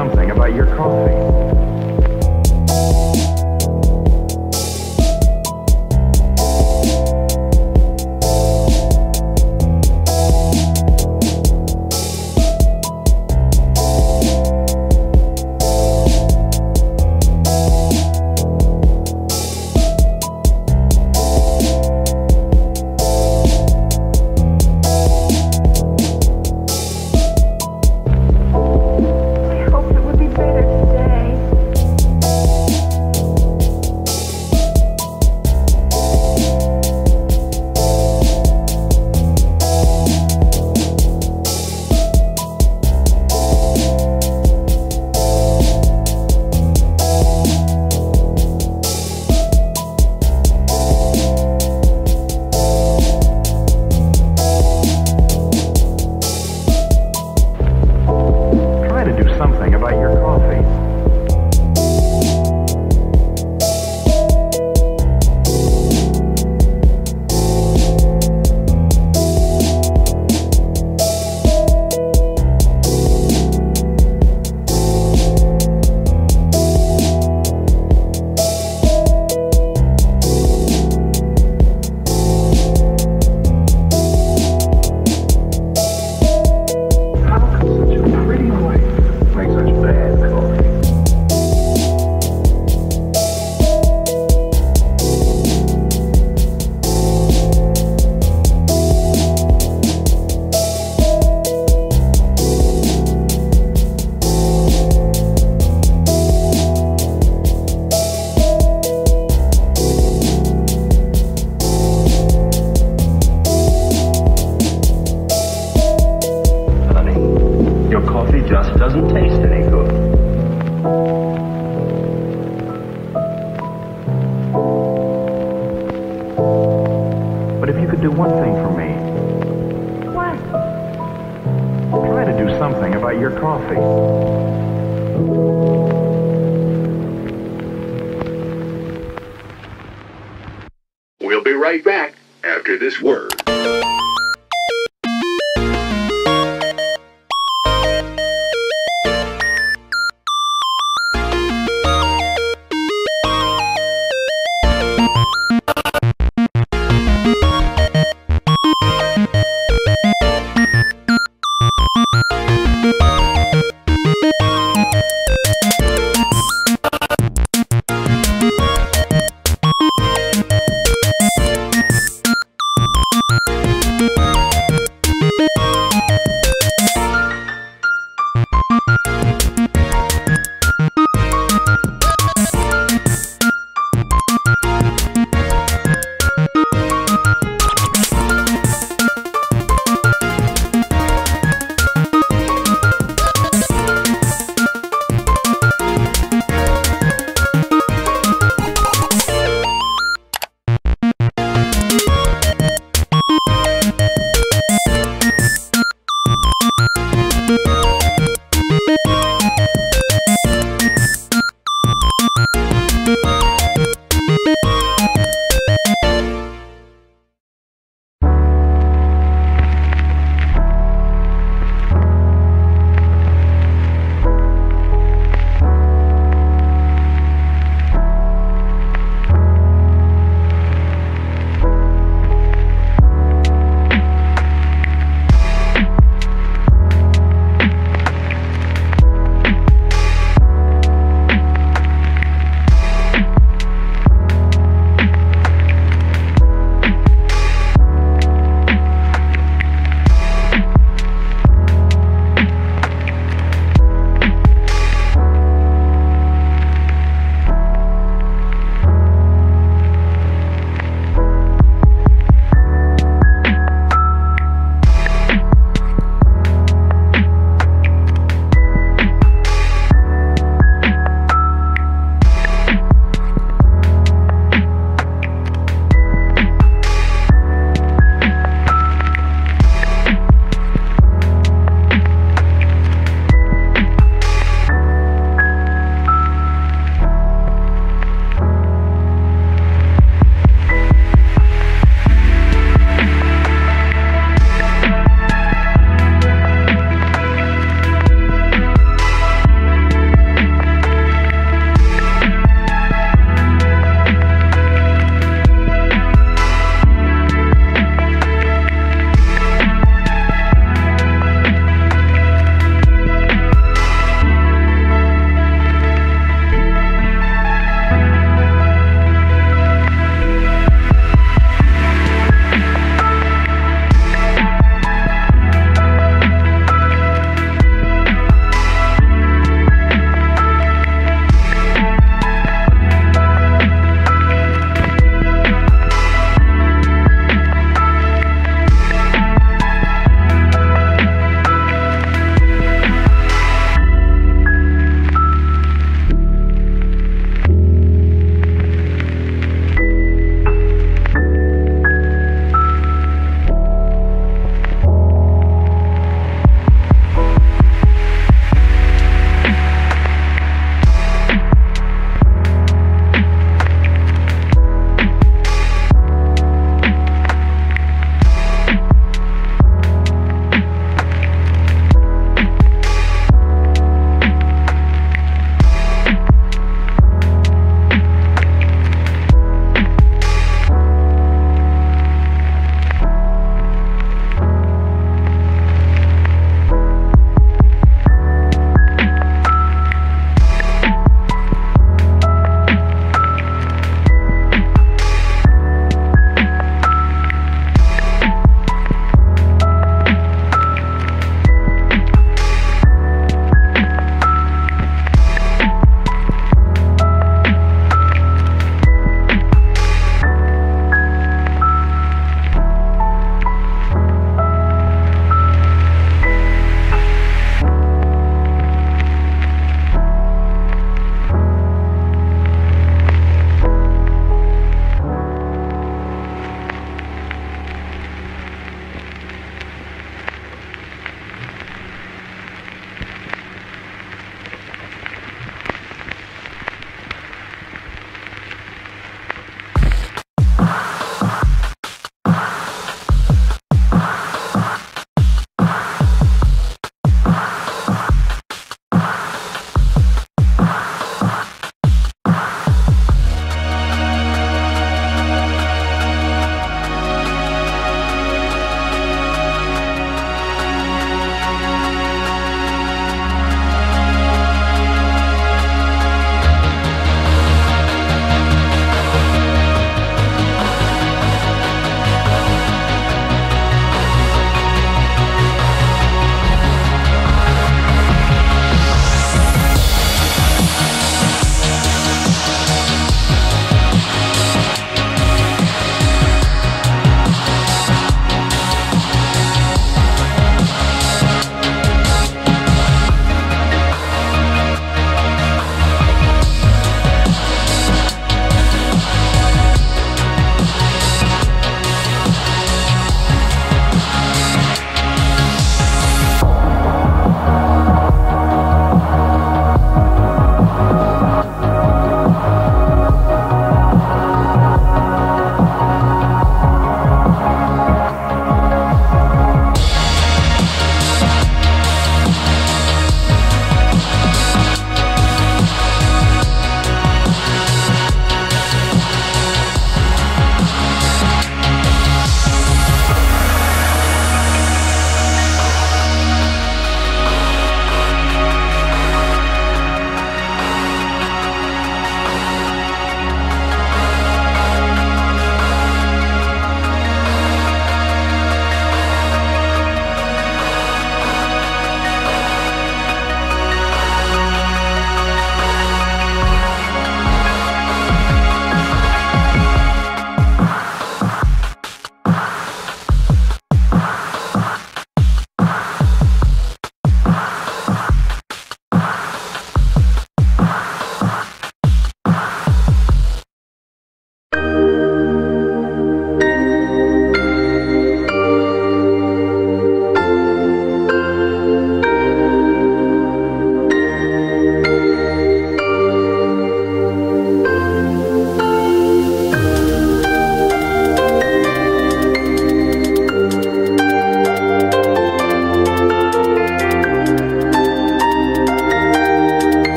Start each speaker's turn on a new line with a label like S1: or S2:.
S1: something about your coffee.
S2: Doesn't taste any good.
S1: But if you could do one thing for me,
S3: What?
S1: try to do something about your coffee.
S4: We'll be right back after this word.